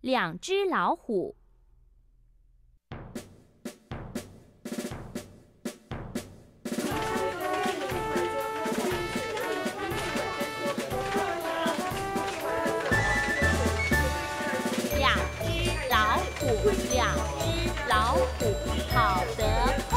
两只老虎。两只老虎两只老虎跑得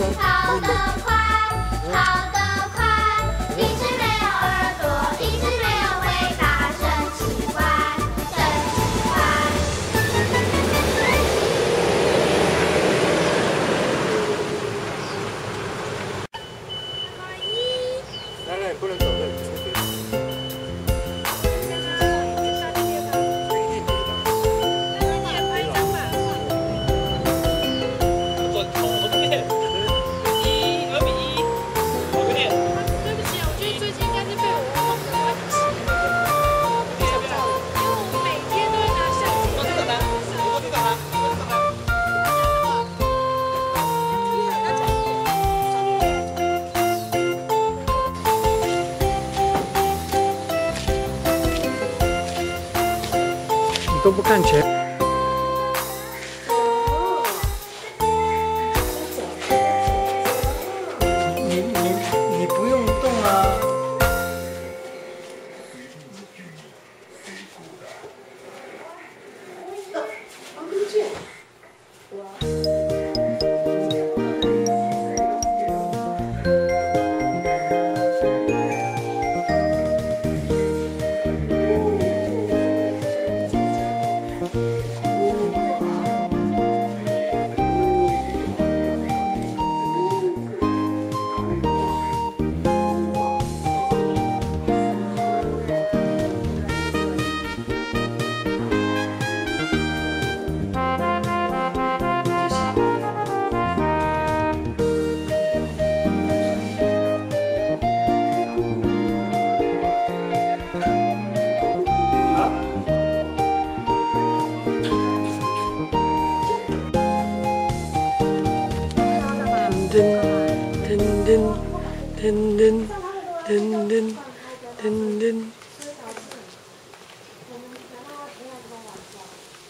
跑得快，跑得快，一只没有耳朵，一只没有尾巴，真奇怪，真奇怪。来来，不能走队。都不看钱。年年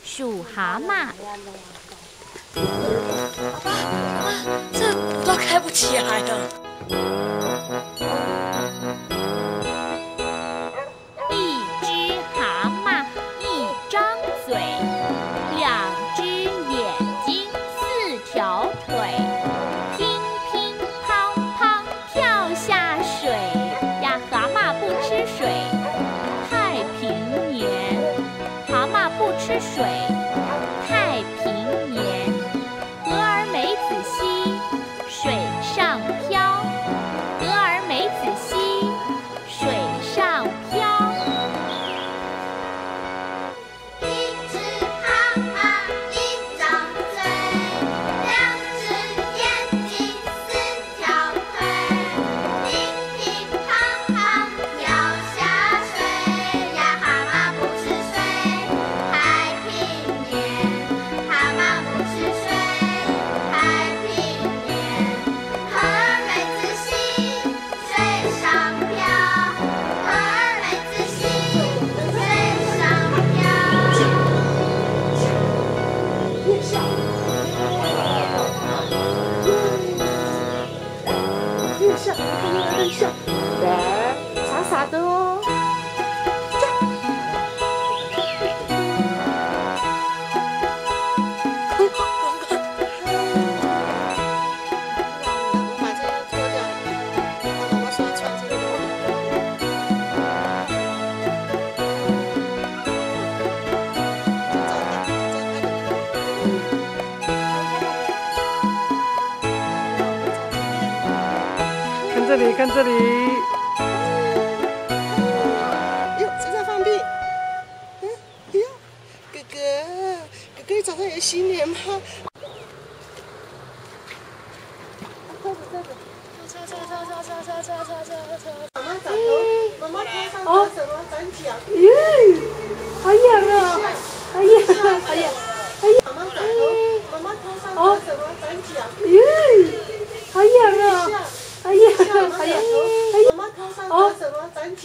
数蛤蟆，这都开不起来的。哥，哥，我，看这里，看这里。哥，你早上有洗脸吗？妈妈长头，妈妈头上什么？长角。耶，好痒啊！好痒，好痒，妈妈长头，妈妈头上什么？长角。耶，好痒啊！好痒，好痒，妈妈头上什么？长角。